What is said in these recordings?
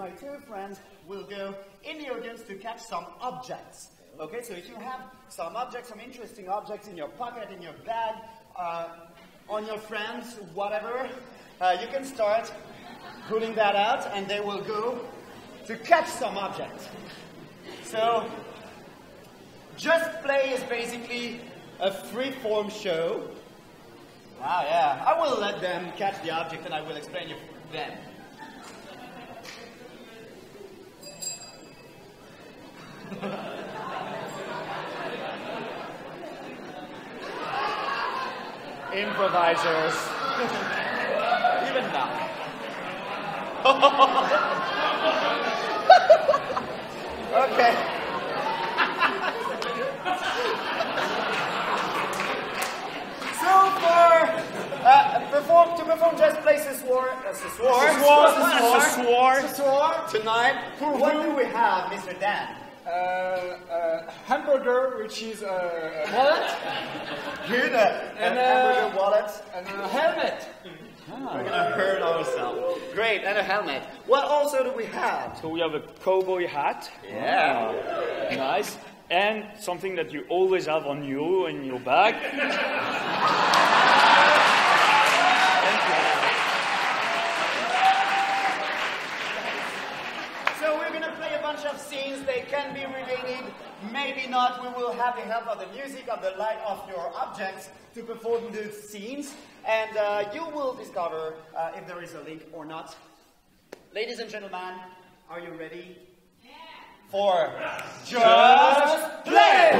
my two friends will go in the audience to catch some objects. Okay, so if you have some objects, some interesting objects in your pocket, in your bag, uh, on your friends, whatever, uh, you can start pulling that out and they will go to catch some object. So, Just Play is basically a free-form show. Wow, yeah. I will let them catch the object and I will explain you then. Improvisers. Even now. okay. So for uh, perform to perform Just Play ce soir, uh, ce soir, Ce soir, ce ce soir. ce soir, tonight. what do we have, Mr. Dan? Uh, uh, hamburger, which is a wallet Good. Uh, And, and uh, hamburger wallet. and a helmet. We're gonna hurt ourselves. Great, and a helmet. What also do we have? So we have a cowboy hat. Yeah. Ah, nice. And something that you always have on you in your bag. So we're gonna play a bunch of scenes. They can be related, maybe not. We will have the help of the music, of the light of your objects to perform those scenes, and uh, you will discover uh, if there is a link or not. Ladies and gentlemen, are you ready? For Just Play!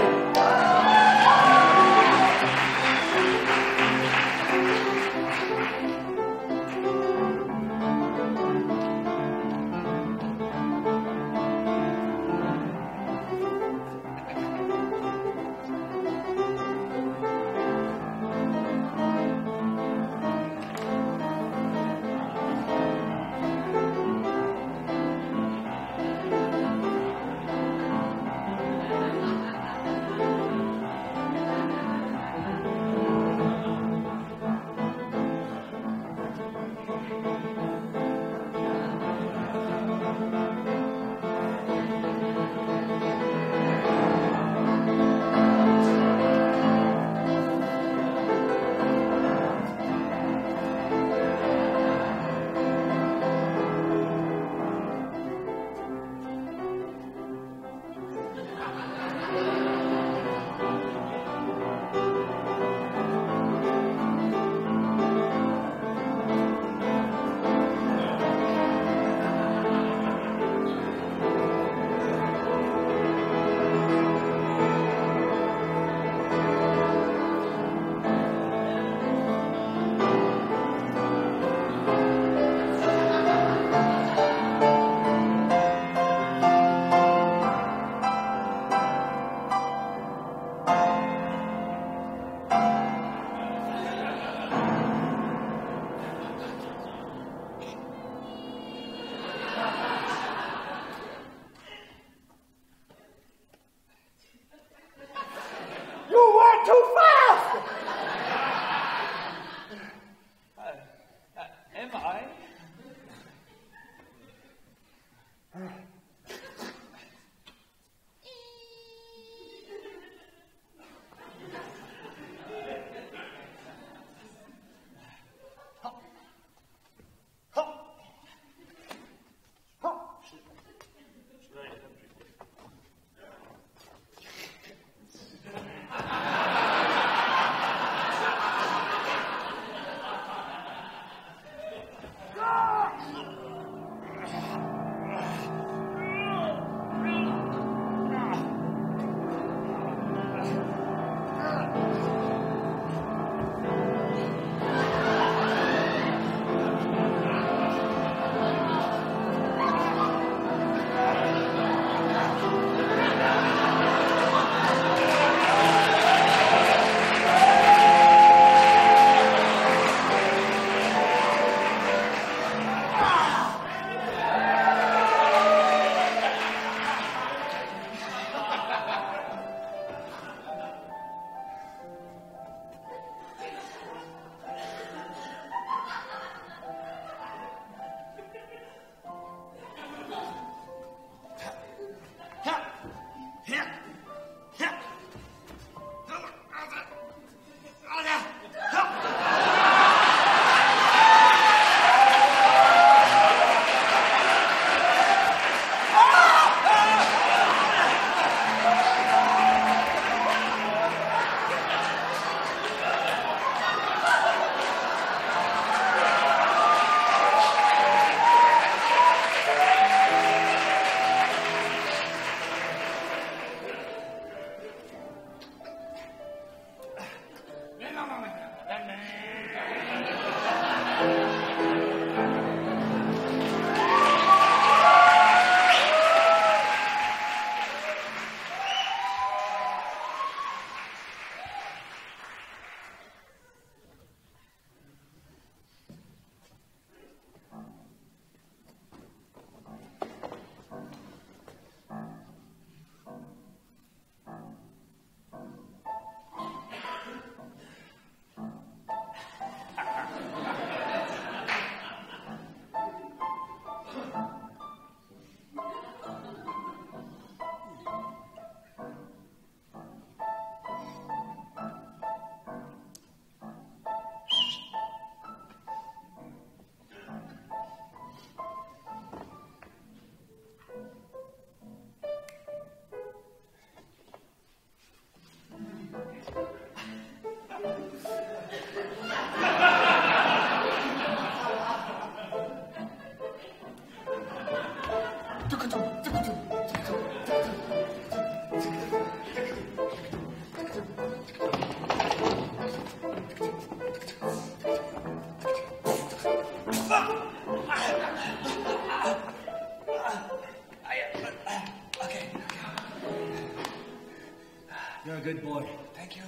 You're a good boy. Thank you.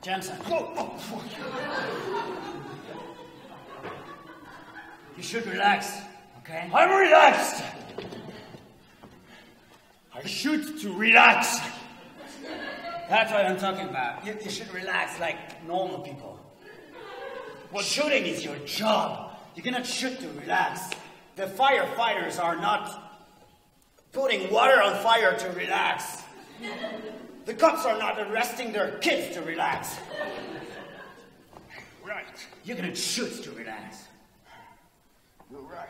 Jensen. Oh, oh, you should relax, okay? I'm relaxed. I shoot to relax. That's what I'm talking about. You, you should relax like normal people. What shooting is your job. You cannot shoot to relax. The firefighters are not putting water on fire to relax. The cops are not arresting their kids to relax. Right. You're gonna shoot to relax. You're right.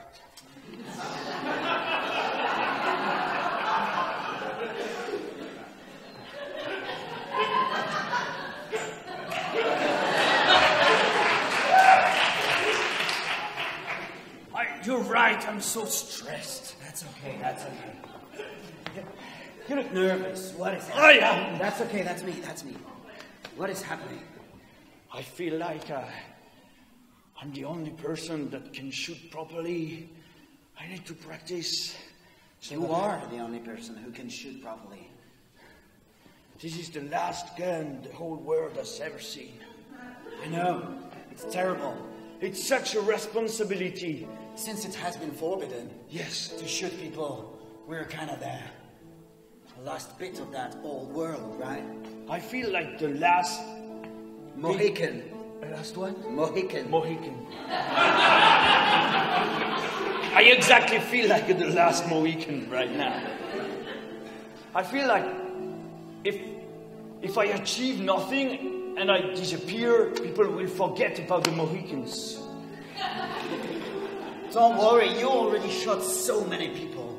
I, you're right. I'm so stressed. That's okay, that's okay. You- look nervous. What is I happening? am. That's okay, that's me, that's me. What is happening? I feel like uh, I'm the only person that can shoot properly. I need to practice. You are the only person who can shoot properly. This is the last gun the whole world has ever seen. I know. It's terrible. It's such a responsibility. Since it has been forbidden Yes. to shoot people, we're kind of there. Last bit of that old world, right? I feel like the last. Mohican. The last one? Mohican. Mohican. I exactly feel like the last Mohican right now. I feel like if if I achieve nothing and I disappear, people will forget about the Mohicans. Don't worry, you already shot so many people.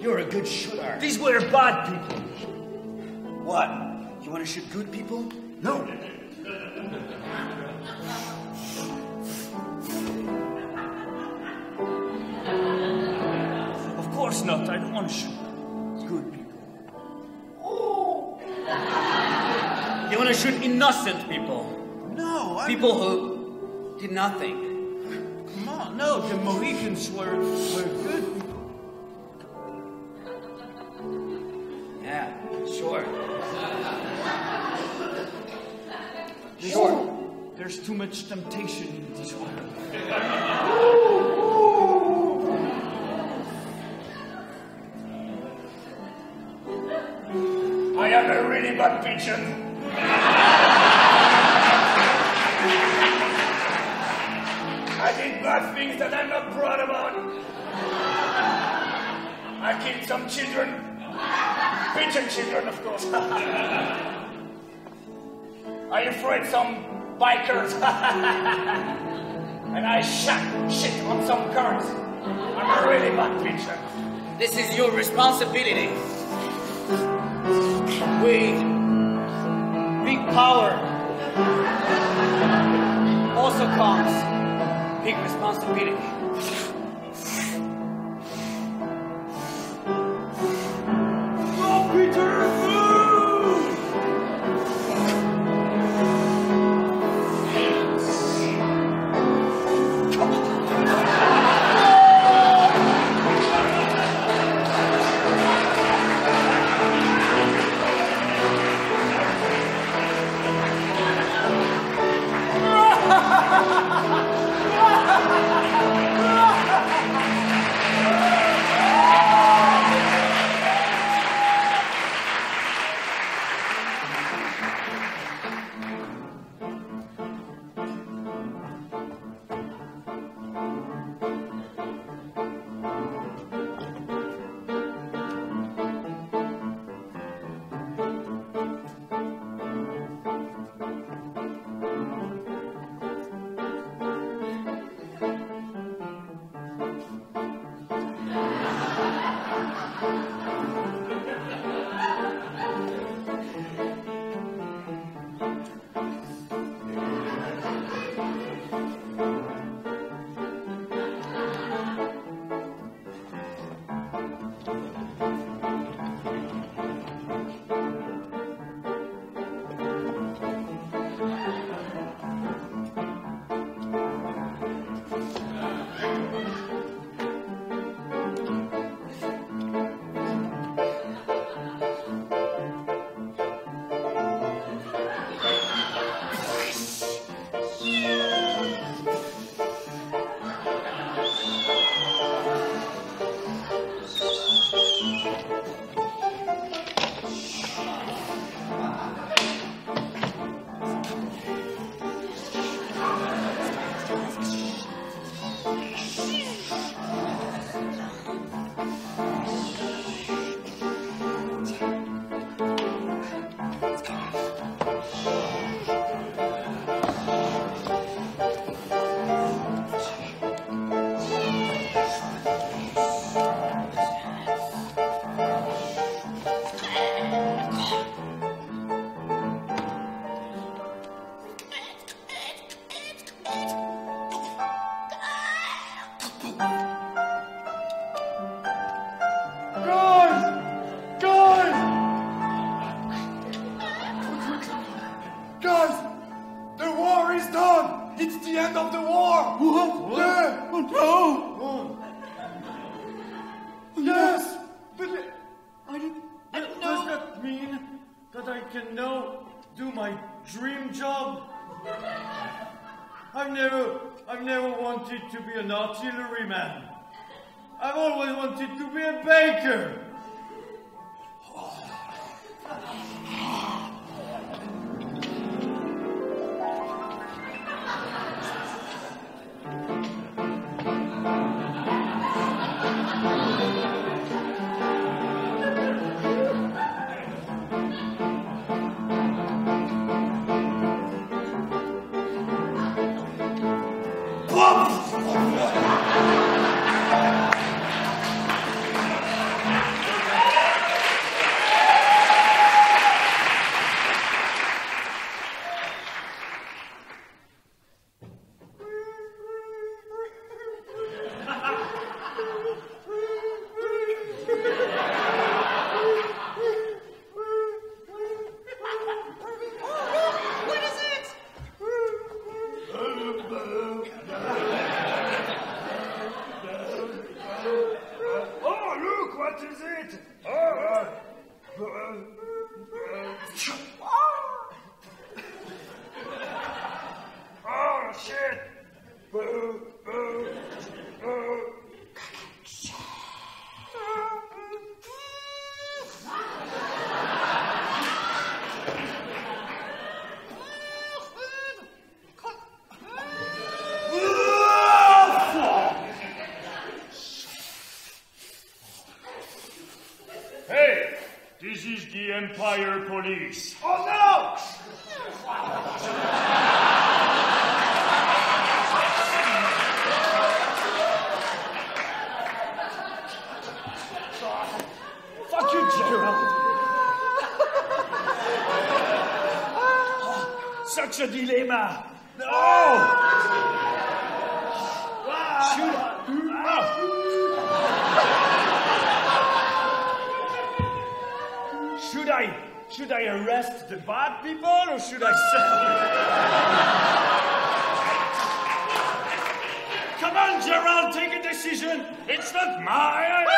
You're a good shooter. These were bad people. What? You want to shoot good people? No. Of course not. I don't want to shoot good people. You want to shoot innocent people. No, I People who did nothing. No, the Mohicans were, were good people. Yeah, sure. Sure. There's too much temptation in this world. I am a really bad pigeon. I did bad things that I'm not proud about. I killed some children. Pigeon children, of course. I afraid some bikers. and I shot shit on some cars. I'm a really bad pigeon. This is your responsibility. With big power also comes big responsibility. Empire Police. That's not my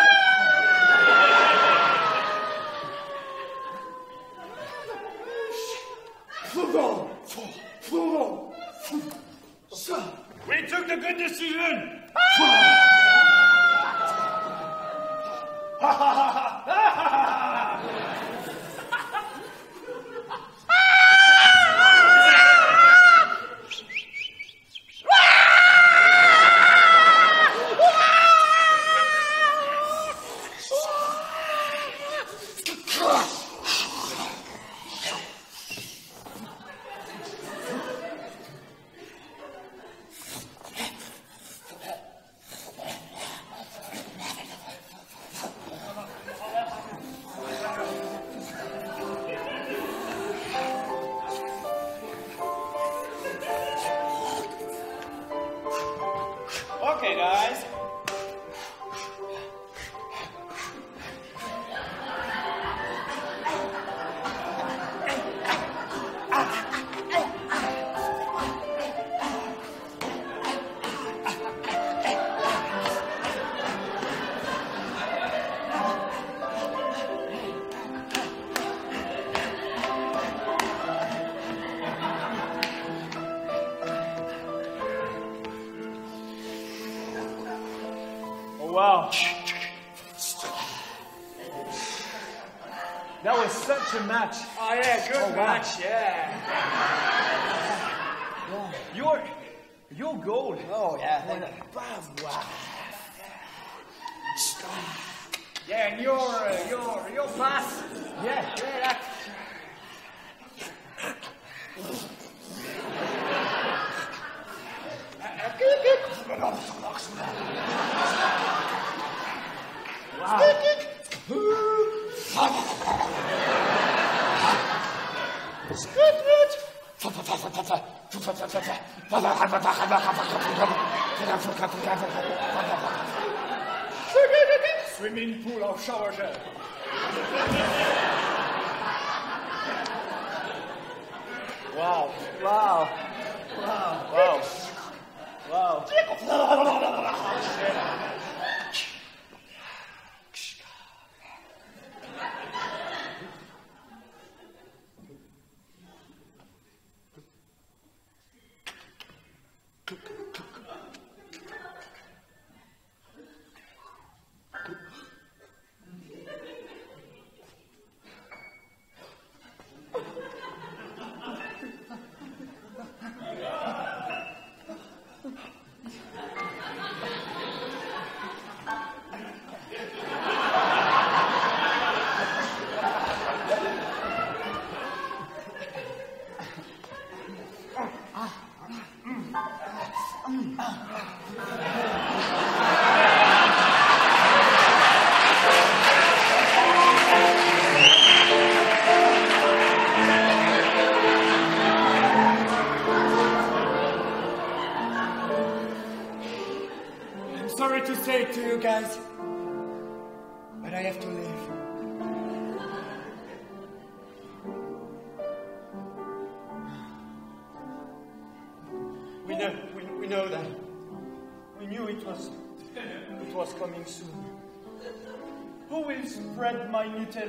good oh, wow. match. Yeah. Swimming pool of shower gel? wow, wow, wow, wow, wow. wow.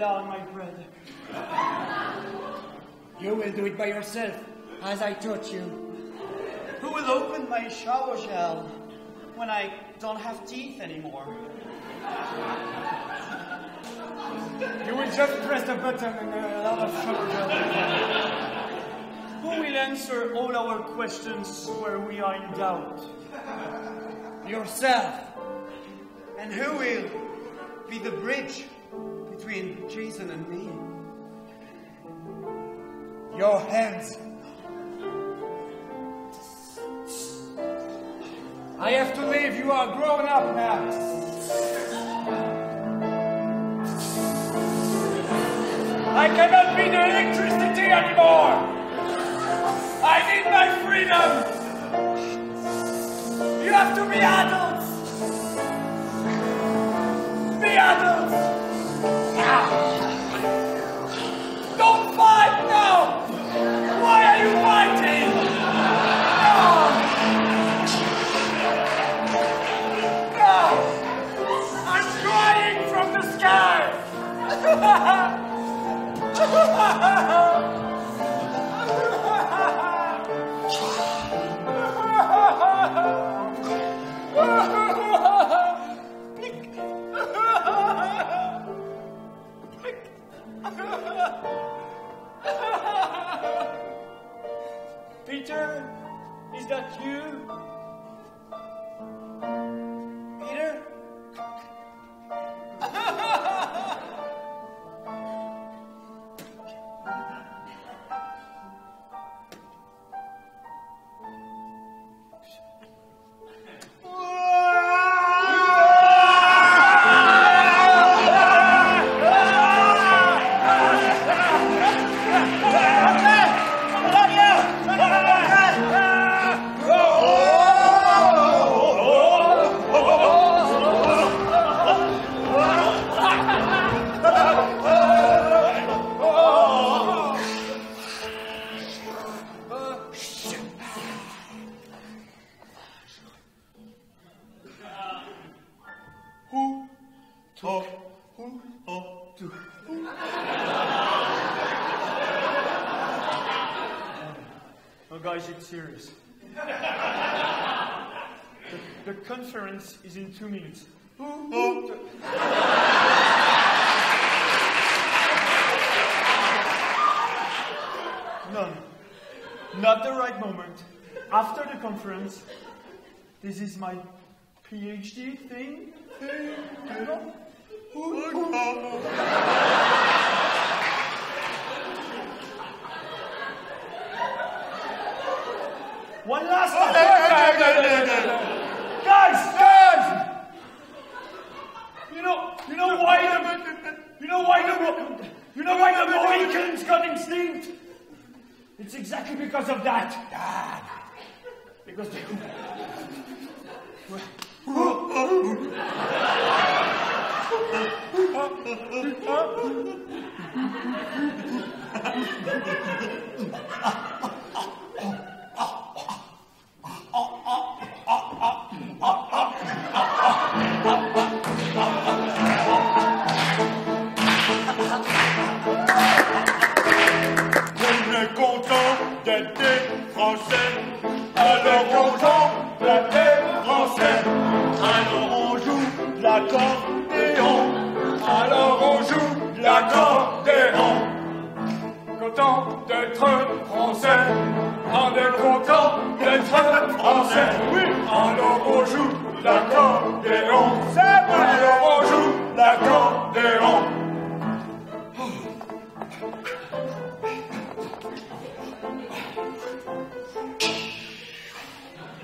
Nutella my bread? You will do it by yourself, as I taught you. Who will open my shower gel when I don't have teeth anymore? You will just press the button and a lot of shower gel. Who will answer all our questions where we are in doubt? Yourself. And who will be the bridge between Jason and me? Your hands. I have to leave. You are grown up now. I cannot be the electricity anymore. I need my freedom. You have to be adults. Be adults. Is in two minutes. Who, who oh. took- not the right moment. After the conference, this is my PhD thing. thing you know? Who- who- One last time. Oh, know, you know why the, you know why the, you know why the Mohicans got extinct? It's exactly because of that. Because they. Alors Alors on joue l'accordéon. Alors on joue l'accordéon. Content d'être français. On est content d'être français. Oui. Alors on joue l'accordéon. C'est vrai. Alors on joue l'accordéon.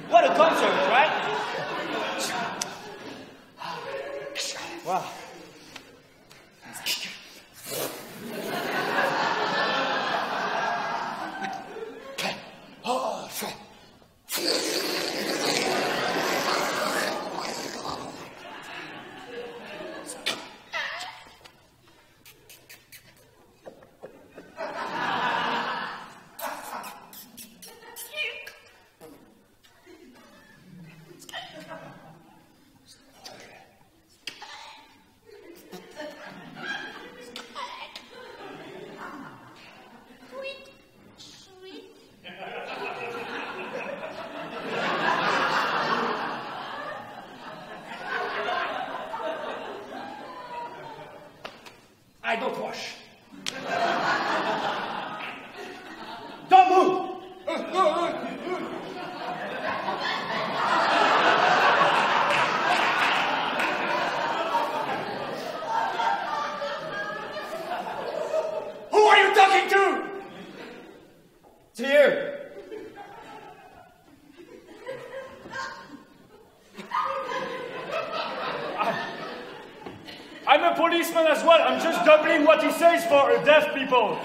What a concert, right? わあ。is for deaf people.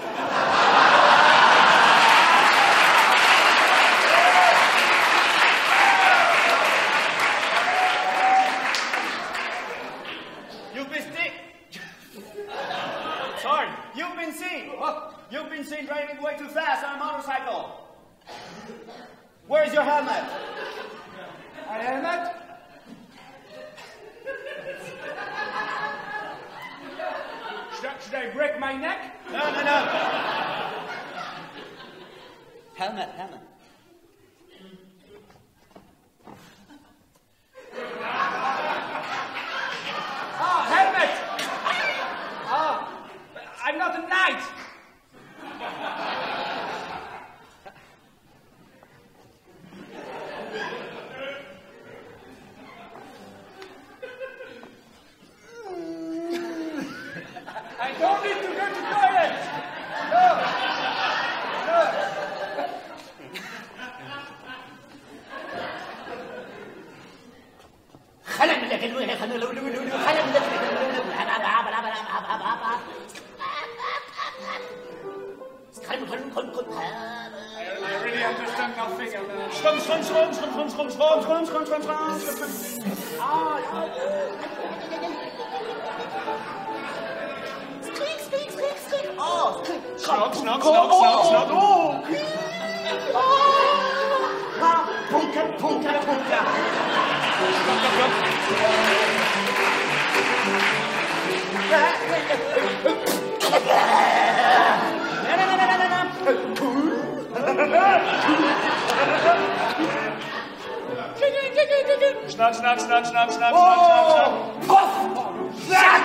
I really understand nothing. and, Schrum, schrum, schrum, schrum, oh, schrum, schrum, schrum, schrum, schrum, schrum, schrum, schrum, schrum. Schnock, schnock, schnock, schnock, schnock. Ha, oh, oh, punka, punka, punka. Na, na, na, na, na, na. Schnack, schnack, schnack, schnack, schnack, schnack, schnack, schnack. Puff! Zack!